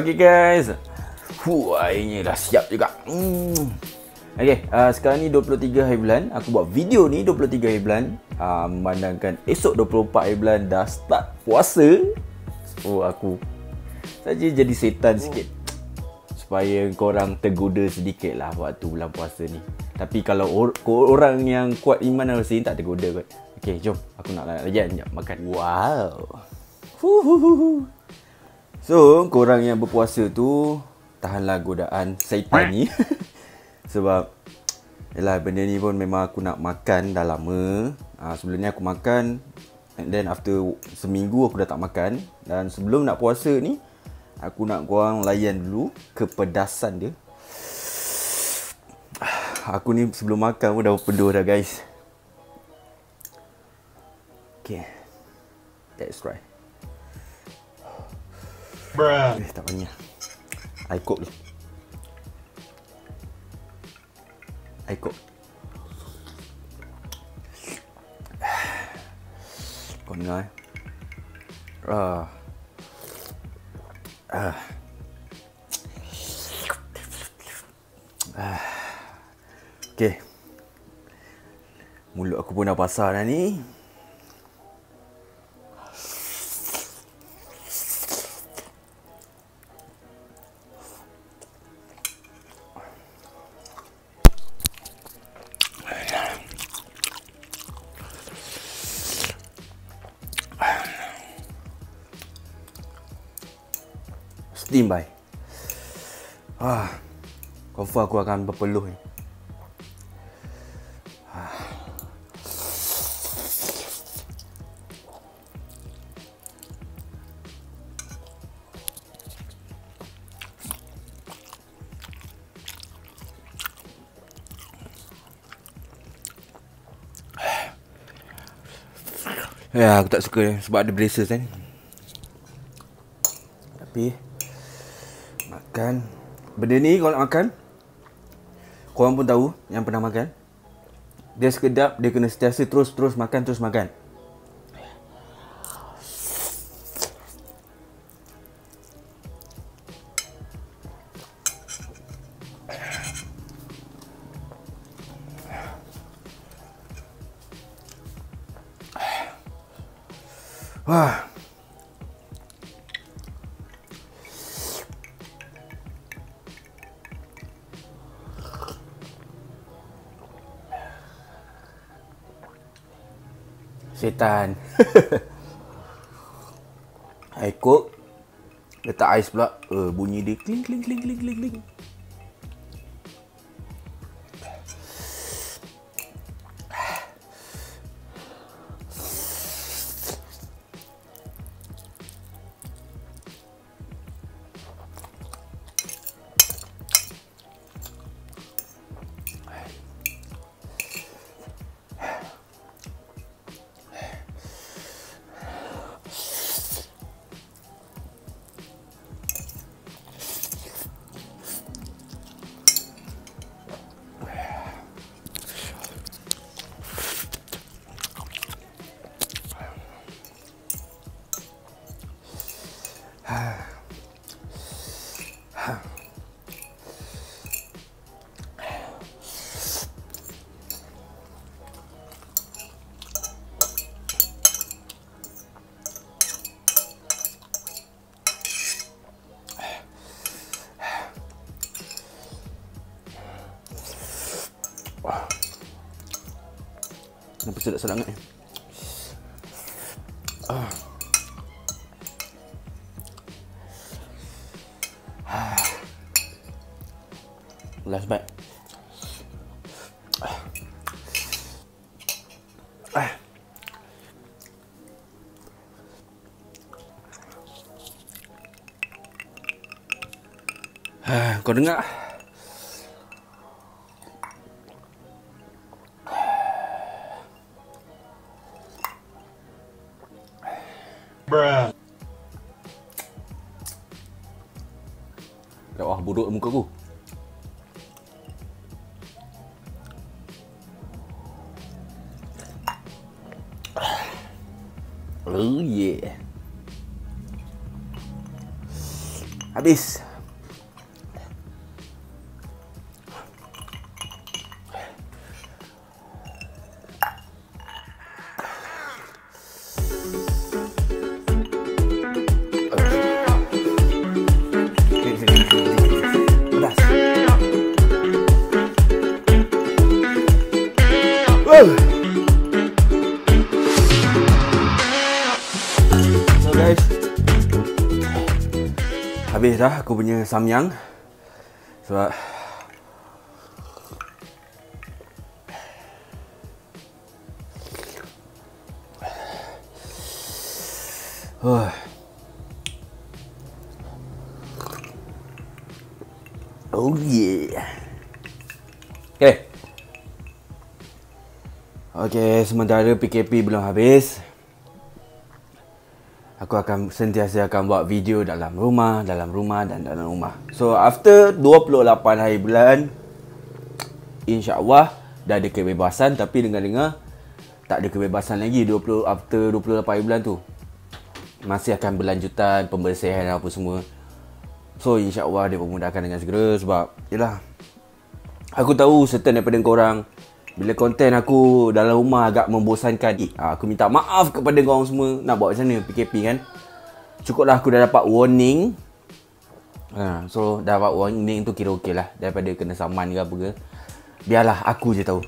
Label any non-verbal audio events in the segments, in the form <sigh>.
Okay guys. Huh, airnya dah siap juga. Hmm. Okay, uh, sekarang ni 23 hari bulan. Aku buat video ni 23 hari bulan. Uh, Memandangkan esok 24 hari bulan Dah start puasa. So aku Saja jadi setan sikit. Supaya korang tergoda sedikit lah Waktu bulan puasa ni. Tapi kalau or- orang yang kuat iman dan rasa tak tergoda kot. Okay, jom. Aku nak lagi sekejap makan. Wow. Huhuhuhu. So, korang yang berpuasa tu tahanlah godaan syaitan ni. <laughs> Sebab yalah benda ni pun memang aku nak makan dah lama. Ha, sebelum ni aku makan and then after seminggu aku dah tak makan dan sebelum nak puasa ni aku nak korang layan dulu kepedasan dia. <sighs> Aku ni sebelum makan pun dah berpeduh dah guys. Okay. Let's try. Bruh. Eh, tak banyak. I cook ni. I cook. Kau dengar eh. Ah. Ah. Ah. Okay. Mulut aku pun dah basah dah ni. Steam by. Ah. Confirm aku akan berpeluh ni. Ya, aku tak suka sebab ada braces kan. Tapi makan. Benda ni kalau nak makan korang pun tahu yang pernah makan. Dia sekedap dia kena sentiasa terus-terus makan terus makan. Wah. Setan. <laughs> I cook. Letak ais pula. Uh, bunyi dia kling kling kling kling kling kling. Kenapa sedap sangat ni? Ah. Ah. Ah, kau dengar? Bruh. Wah, buruk muka aku. Oh yeah. Habis. Habis dah aku punya samyang Sebab Oh. Oh yeah. Okay. Okay, sementara PKP belum habis. Aku akan sentiasa akan buat video dalam rumah, dalam rumah dan dalam rumah. So, after 28 hari bulan, insya-Allah dah ada kebebasan tapi dengar-dengar tak ada kebebasan lagi 20 after 28 hari bulan tu. Masih akan berlanjutan pembersihan apa semua. So insya-Allah dia memudahkan dengan segera sebab yalah aku tahu certain daripada korang bila konten aku dalam rumah agak membosankan. Eh, aku minta maaf kepada korang semua. Nak buat macam mana PKP kan? Cukuplah aku dah dapat warning. Ha, so dah dapat warning tu kira okey lah daripada kena saman ke apa ke. Biarlah aku je tahu.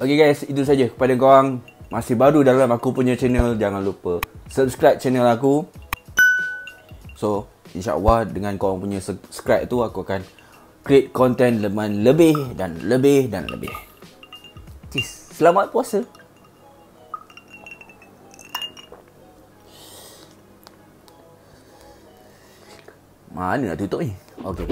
Okay guys, itu saja kepada korang masih baru dalam aku punya channel jangan lupa subscribe channel aku. So, insya-Allah dengan korang punya subscribe tu aku akan create content leman lebih dan lebih dan lebih. Cheers. Selamat puasa. Mana nak tutup ni? Okay.